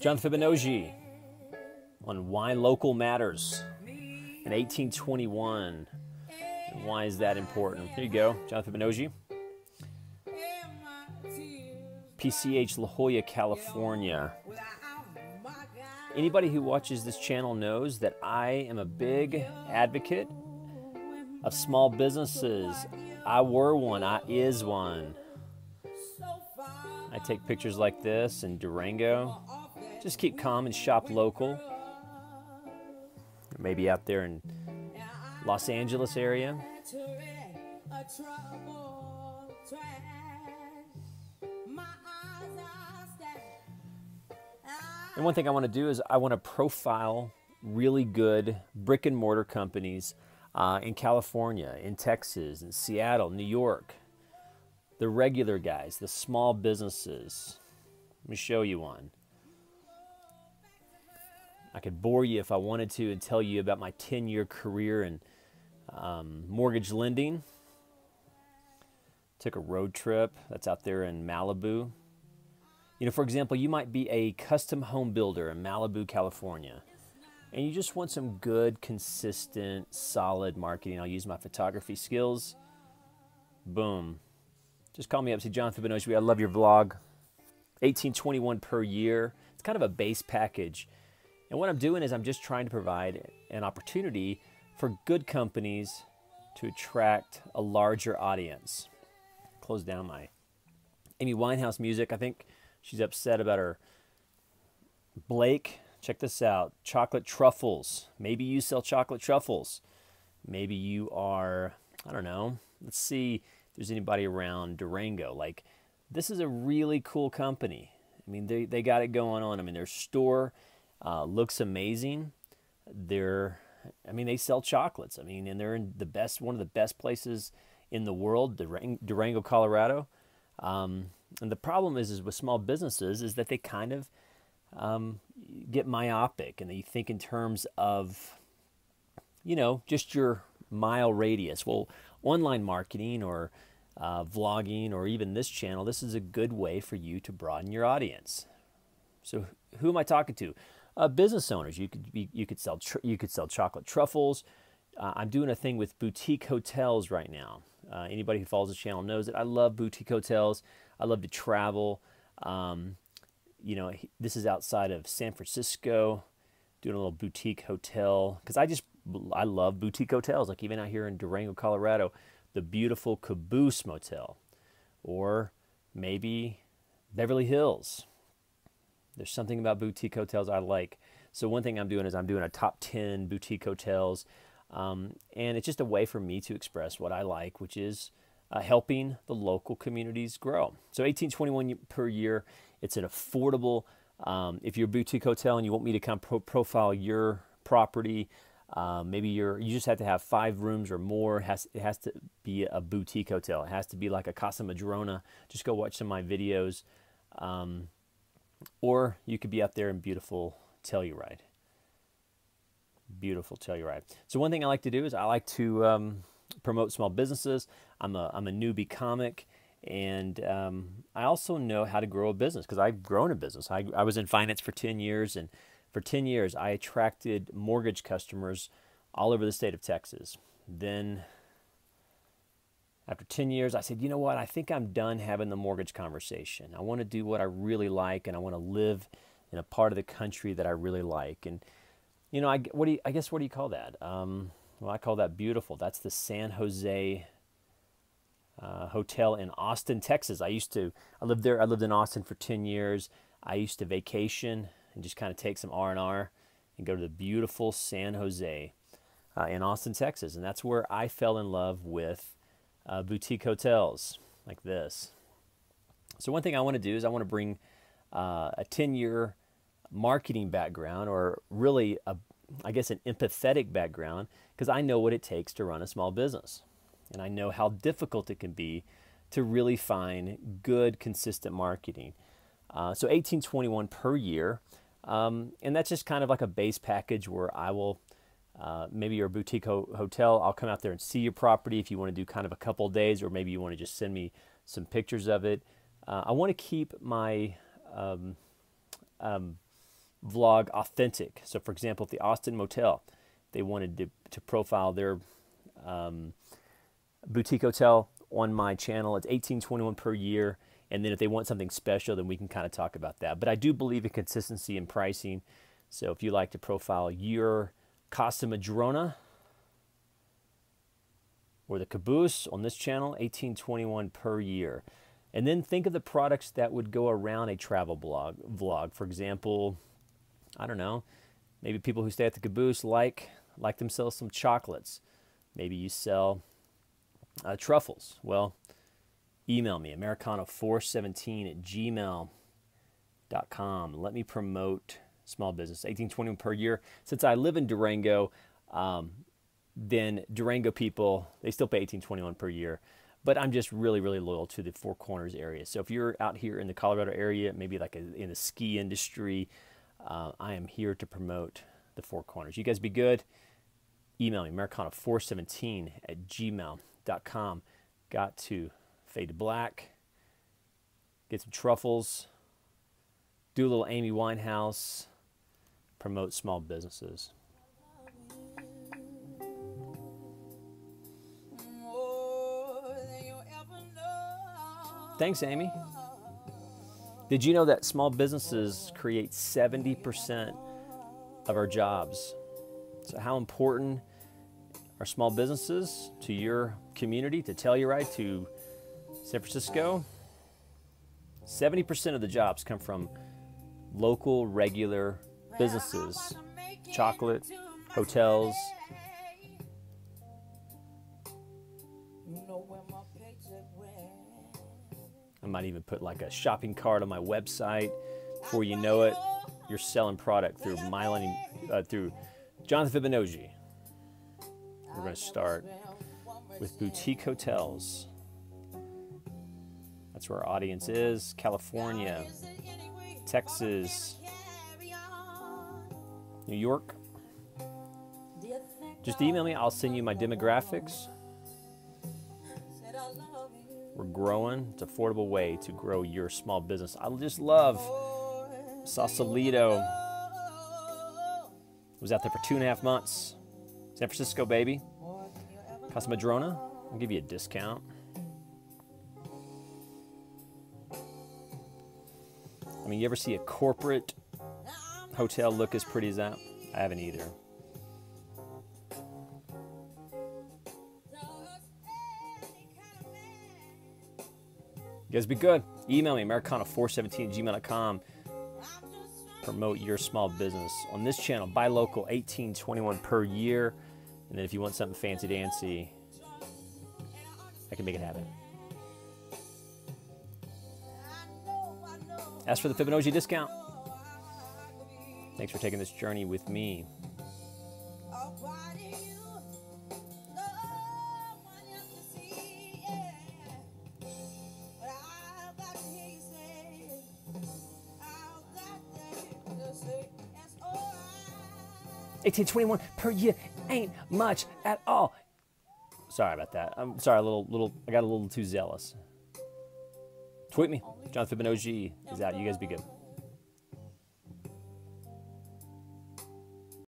John Fibonojji on why local matters in 1821. And why is that important? Here you go, John Fibonojji. PCH La Jolla, California. Anybody who watches this channel knows that I am a big advocate of small businesses. I were one, I is one. I take pictures like this in Durango. Just keep calm and shop local. Maybe out there in Los Angeles area. And one thing I want to do is I want to profile really good brick and mortar companies uh, in California, in Texas, in Seattle, New York. The regular guys, the small businesses. Let me show you one. I could bore you if I wanted to and tell you about my 10 year career in um, mortgage lending. Took a road trip that's out there in Malibu. You know, for example, you might be a custom home builder in Malibu, California, and you just want some good, consistent, solid marketing. I'll use my photography skills. Boom. Just call me up. Say, John Fibonojji, I love your vlog. 1821 per year. It's kind of a base package. And what I'm doing is I'm just trying to provide an opportunity for good companies to attract a larger audience. Close down my Amy Winehouse music. I think she's upset about her. Blake, check this out chocolate truffles. Maybe you sell chocolate truffles. Maybe you are, I don't know, let's see if there's anybody around Durango. Like, this is a really cool company. I mean, they, they got it going on. I mean, their store uh, looks amazing. They're, I mean, they sell chocolates. I mean, and they're in the best, one of the best places in the world, Durango, Colorado. Um, and the problem is, is with small businesses, is that they kind of um, get myopic and they think in terms of, you know, just your mile radius. Well, online marketing or uh, vlogging or even this channel, this is a good way for you to broaden your audience. So, who am I talking to? Uh, business owners. You could be, you could sell you could sell chocolate truffles. Uh, I'm doing a thing with boutique hotels right now. Uh, anybody who follows the channel knows that I love boutique hotels. I love to travel. Um, you know, this is outside of San Francisco, doing a little boutique hotel because I just I love boutique hotels. Like even out here in Durango, Colorado, the beautiful Caboose Motel, or maybe Beverly Hills. There's something about boutique hotels I like. So one thing I'm doing is I'm doing a top 10 boutique hotels. Um, and it's just a way for me to express what I like, which is uh, helping the local communities grow. So 1821 per year, it's an affordable. Um, if you're a boutique hotel and you want me to kind of pro- profile your property, um, maybe you're you just have to have five rooms or more. It has it has to be a boutique hotel. It has to be like a Casa Madrona. Just go watch some of my videos. Um, or you could be out there in beautiful Telluride. Beautiful Telluride. So one thing I like to do is I like to um, promote small businesses. I'm a, I'm a newbie comic and um, I also know how to grow a business because I've grown a business. I, I was in finance for 10 years and for 10 years I attracted mortgage customers all over the state of Texas. Then after 10 years, I said, you know what? I think I'm done having the mortgage conversation. I want to do what I really like, and I want to live in a part of the country that I really like. And, you know, I, what do you, I guess, what do you call that? Um, well, I call that beautiful. That's the San Jose uh, Hotel in Austin, Texas. I used to, I lived there, I lived in Austin for 10 years. I used to vacation and just kind of take some R&R and go to the beautiful San Jose uh, in Austin, Texas. And that's where I fell in love with uh, boutique hotels like this. So one thing I want to do is I want to bring uh, a 10-year marketing background, or really, a, I guess, an empathetic background, because I know what it takes to run a small business, and I know how difficult it can be to really find good, consistent marketing. Uh, so 1821 per year, um, and that's just kind of like a base package where I will uh, maybe you're a boutique ho- hotel. I'll come out there and see your property if you want to do kind of a couple days, or maybe you want to just send me some pictures of it. Uh, I want to keep my um, um, vlog authentic. So, for example, if the Austin Motel, they wanted to, to profile their um, boutique hotel on my channel, it's 1821 per year. And then if they want something special, then we can kind of talk about that. But I do believe in consistency in pricing. So if you like to profile your Casa Madrona or the caboose on this channel, 1821 per year. And then think of the products that would go around a travel blog vlog. For example, I don't know, maybe people who stay at the caboose like like themselves some chocolates. Maybe you sell uh, truffles. Well, email me, americano417 at gmail.com. Let me promote small business, 1821 per year. Since I live in Durango, um, then Durango people, they still pay 1821 per year. But I'm just really, really loyal to the Four Corners area. So if you're out here in the Colorado area, maybe like a, in the ski industry, uh, I am here to promote the Four Corners. You guys be good. Email me, Americano417 at gmail.com. Got to fade to black, get some truffles, do a little Amy Winehouse, promote small businesses. Thanks, Amy. Did you know that small businesses create 70% of our jobs? So, how important are small businesses to your community, to Telluride, to San Francisco? 70% of the jobs come from local, regular businesses, chocolate, hotels. I might even put like a shopping cart on my website. Before you know it, you're selling product through Mylan, uh, through Jonathan Fibonojji. We're going to start with boutique hotels. That's where our audience is. California, Texas, New York. Just email me, I'll send you my demographics. We're growing. It's an affordable way to grow your small business. I just love Sausalito. Was out there for two and a half months. San Francisco, baby. Casa Madrona, I'll give you a discount. I mean, you ever see a corporate hotel look as pretty as that? I haven't either. You guys be good. Email me, Americano417 gmail.com. Promote your small business on this channel. Buy local, 1821 per year. And then if you want something fancy dancy, I can make it happen. Ask for the Fibonojji discount. Thanks for taking this journey with me. Eighteen twenty-one per year ain't much at all. Sorry about that. I'm sorry, a little, little. I got a little too zealous. Tweet me. John Fibonojji is out. You guys be good.